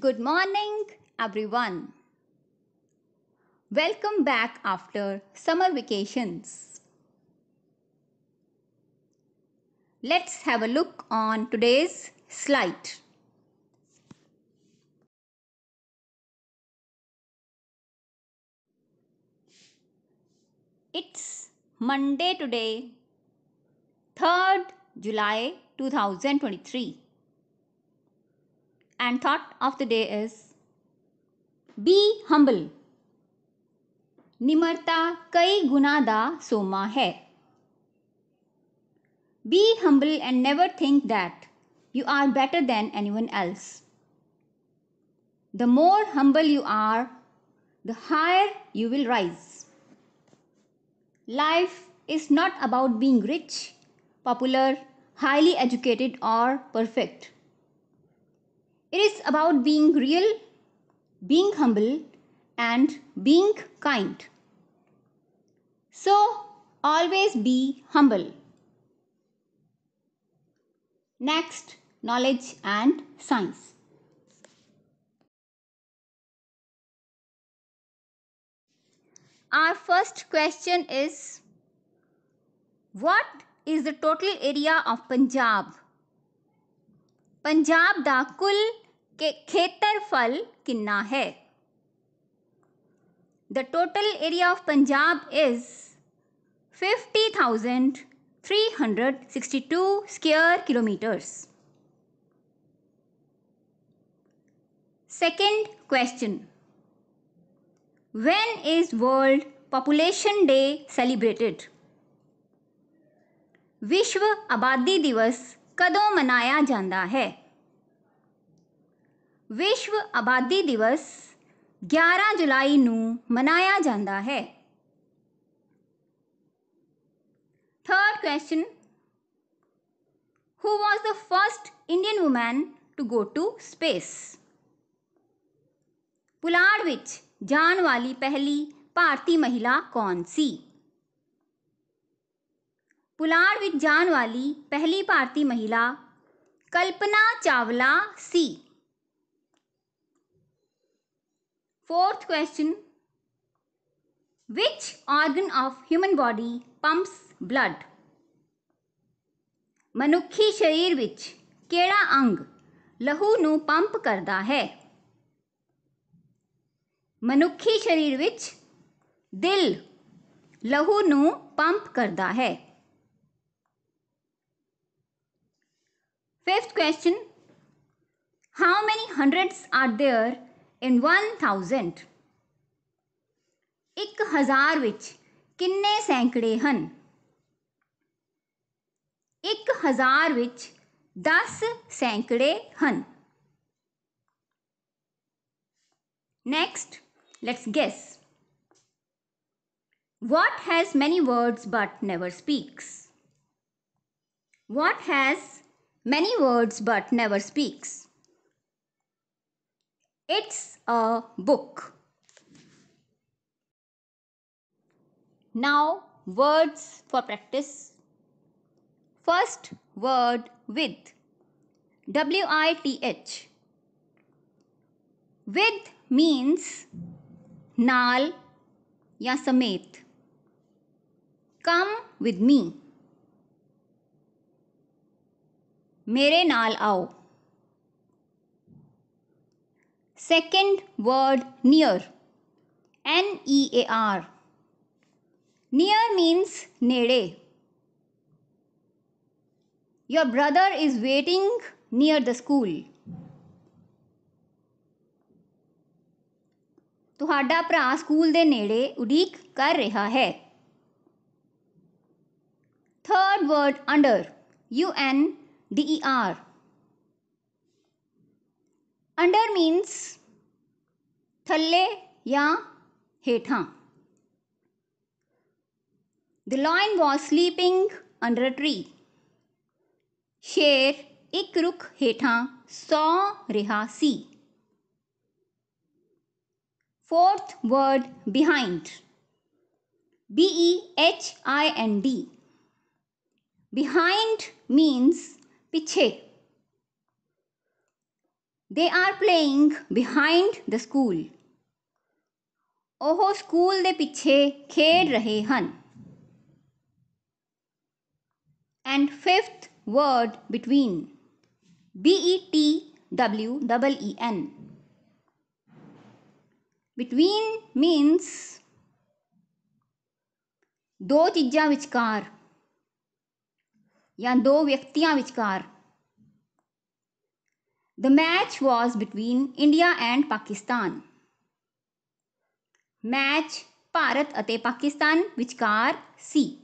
Good morning, everyone. Welcome back after summer vacations. Let's have a look on today's slide. It's Monday today, 3rd July 2023 And thought of the day is be humble. निमरता कई गुना दा सोमा है Be humble and never think that you are better than anyone else. The more humble you are, the higher you will rise. Life is not about being rich, popular, highly educated, or perfect. It is about being real, being humble, and being kind. So, always be humble. Next, knowledge and science. Our first question is What is the total area of Punjab? Punjab the kul के खेतर फल किन्ना है? The total area of Punjab is fifty thousand three hundred sixty two square kilometres second question when is world population day celebrated विश्व आबादी दिवस कदों मनाया जाता है? ਵਿਸ਼ਵ ਆਬਾਦੀ ਦਿਵਸ 11 ਜੁਲਾਈ ਨੂੰ ਮਨਾਇਆ ਜਾਂਦਾ ਹੈ third question who was the first indian woman to go to space ਪੁਲਾੜ ਵਿੱਚ ਜਾਣ ਵਾਲੀ ਪਹਿਲੀ ਭਾਰਤੀ ਮਹਿਲਾ ਕੌਣ ਸੀ ਪੁਲਾੜ ਵਿੱਚ ਜਾਣ ਵਾਲੀ ਪਹਿਲੀ ਭਾਰਤੀ ਮਹਿਲਾ ਕਲਪਨਾ ਚਾਵਲਾ ਸੀ Fourth question Which organ of human body pumps blood? ਮਨੁੱਖੀ ਸਰੀਰ ਵਿੱਚ ਕਿਹੜਾ ਅੰਗ ਲਹੂ ਨੂੰ ਪੰਪ ਕਰਦਾ ਹੈ ਮਨੁੱਖੀ ਸਰੀਰ ਵਿੱਚ ਦਿਲ ਲਹੂ ਨੂੰ ਪੰਪ ਕਰਦਾ ਹੈ Fifth question How many hundreds are there in 1000 ਇੱਕ ਹਜ਼ਾਰ ਵਿੱਚ ਕਿੰਨੇ ਸੈਂਕੜੇ ਹਨ ਇੱਕ ਹਜ਼ਾਰ ਵਿੱਚ 10 ਸੈਂਕੜੇ ਹਨ Next, let's guess. What has many words but never speaks? What has many words but never speaks? It's a book. Now, words for practice. First word with. W I T H. With means Nal ya समेत Come with me. मेरे नाल आओ Second word near. N E A R. Near means nede. Your brother is waiting near the school. ਤੁਹਾਡਾ ਭਰਾ school ਦੇ ਨੇੜੇ ਉਡੀਕ ਕਰ ਰਿਹਾ ਹੈ third word under U N D E R under means थल्ले या हेठा the lion was sleeping under tree शेर एक रुख हेठा सौ रिहा सी fourth word behind B E H I N D behind means पीछे They are playing behind the school. ਉਹ ਸਕੂਲ ਦੇ ਪਿੱਛੇ ਖੇਡ ਰਹੇ ਹਨ and fifth word between B E T W E E N between means ਦੋ ਚੀਜ਼ਾਂ ਵਿਚਕਾਰ ਜਾਂ ਦੋ ਵਿਅਕਤੀਆਂ ਵਿਚਕਾਰ The match was between India and Pakistan. Match Bharat ਅਤੇ ਪਾਕਿਸਤਾਨ ਵਿਚਕਾਰ ਸੀ